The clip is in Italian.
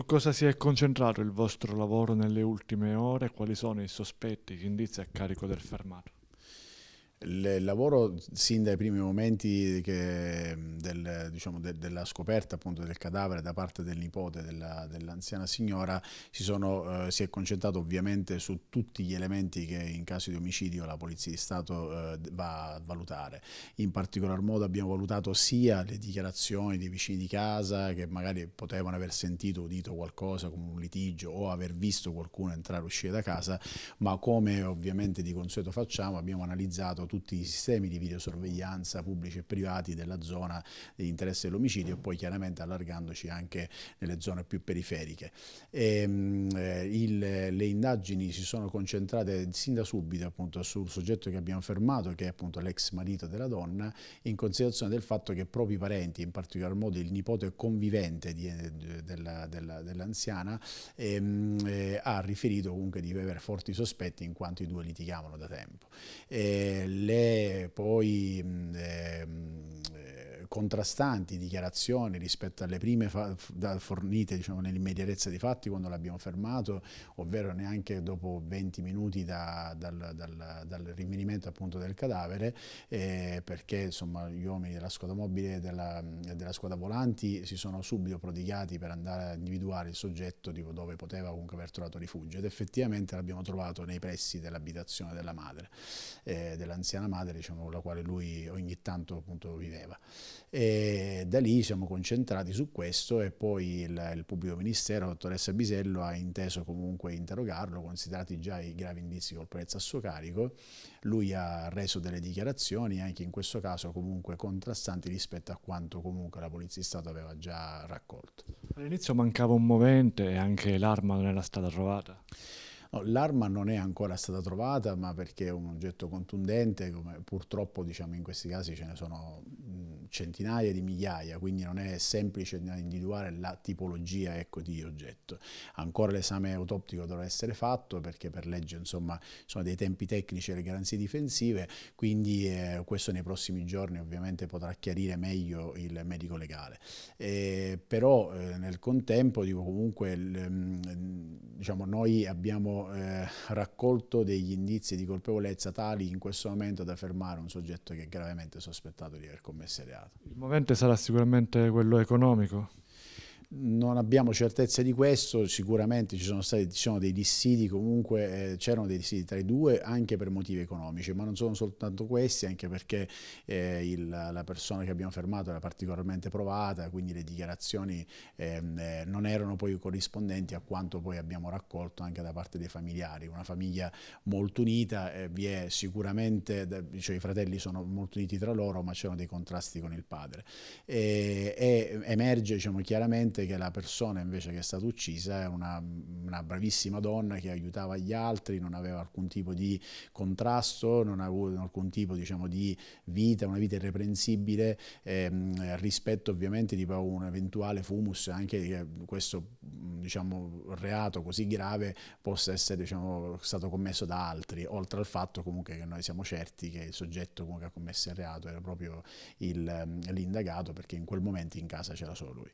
Su cosa si è concentrato il vostro lavoro nelle ultime ore? Quali sono i sospetti, gli indizi a carico del fermato? Il lavoro sin dai primi momenti che, del, diciamo, de, della scoperta appunto, del cadavere da parte del nipote dell'anziana dell signora si, sono, eh, si, è concentrato ovviamente su tutti gli elementi che in caso di omicidio la Polizia di Stato eh, va a valutare. In particolar modo abbiamo valutato sia le dichiarazioni dei vicini di casa che magari potevano aver sentito udito qualcosa come un litigio o aver visto qualcuno entrare o uscire da casa, ma come ovviamente di consueto facciamo abbiamo analizzato tutti i sistemi di videosorveglianza pubblici e privati della zona di interesse dell'omicidio e poi chiaramente allargandoci anche nelle zone più periferiche. E, ehm, eh, il, le indagini si sono concentrate sin da subito appunto sul soggetto che abbiamo fermato che è l'ex marito della donna in considerazione del fatto che propri parenti, in particolar modo il nipote convivente di, della, della, dell'anziana ehm, eh, ha riferito comunque di avere forti sospetti in quanto i due litigavano da tempo. E le poi mh, eh, contrastanti dichiarazioni rispetto alle prime fornite diciamo, nell'immediatezza dei fatti quando l'abbiamo fermato, ovvero neanche dopo 20 minuti da, dal, dal, dal, rinvenimento appunto del cadavere, eh, perché insomma, gli uomini della squadra mobile e della, della, squadra volanti si sono subito prodigati per andare a individuare il soggetto tipo, dove poteva comunque aver trovato rifugio ed effettivamente l'abbiamo trovato nei pressi dell'abitazione della madre, eh, dell'anziana madre diciamo, con la quale lui ogni tanto appunto viveva. E da lì siamo concentrati su questo e poi il, il pubblico ministero, la dottoressa Bisello, ha inteso comunque interrogarlo, considerati già i gravi indizi di colpevolezza a suo carico. Lui ha reso delle dichiarazioni, anche in questo caso comunque contrastanti rispetto a quanto comunque la Polizia di Stato aveva già raccolto. All'inizio mancava un movente e anche l'arma non era stata trovata. No, L'arma non è ancora stata trovata, ma perché è un oggetto contundente, come purtroppo diciamo, in questi casi ce ne sono centinaia di migliaia, quindi non è semplice individuare la tipologia ecco, di oggetto. Ancora l'esame autoptico dovrà essere fatto perché per legge insomma, sono dei tempi tecnici e le garanzie difensive, quindi eh, questo nei prossimi giorni ovviamente potrà chiarire meglio il medico legale. Eh, però eh, nel contempo dico comunque il, diciamo, noi abbiamo eh, raccolto degli indizi di colpevolezza tali in questo momento da fermare un soggetto che è gravemente sospettato di aver commesso il reato. Il movente sarà sicuramente quello economico? Non abbiamo certezza di questo, sicuramente ci sono stati ci sono dei dissidi, comunque eh, c'erano dei dissidi tra i due anche per motivi economici, ma non sono soltanto questi, anche perché eh, il, la persona che abbiamo fermato era particolarmente provata, quindi le dichiarazioni ehm, eh, non erano poi corrispondenti a quanto poi abbiamo raccolto anche da parte dei familiari. Una famiglia molto unita, eh, vi è sicuramente, cioè i fratelli sono molto uniti tra loro, ma c'erano dei contrasti con il padre. E, e emerge diciamo, chiaramente evidente che la persona invece che è stata uccisa è una, una, bravissima donna che aiutava gli altri, non aveva alcun tipo di contrasto, non aveva avuto alcun tipo diciamo, di vita, una vita irreprensibile ehm, rispetto ovviamente di un eventuale fumus, anche che questo diciamo, reato così grave possa essere diciamo, stato commesso da altri, oltre al fatto comunque che noi siamo certi che il soggetto che ha commesso il reato era proprio l'indagato perché in quel momento in casa c'era solo lui.